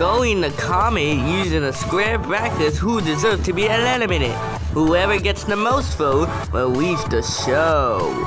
throwing the comet using a square bracket who deserves to be eliminated. Whoever gets the most vote will leave the show.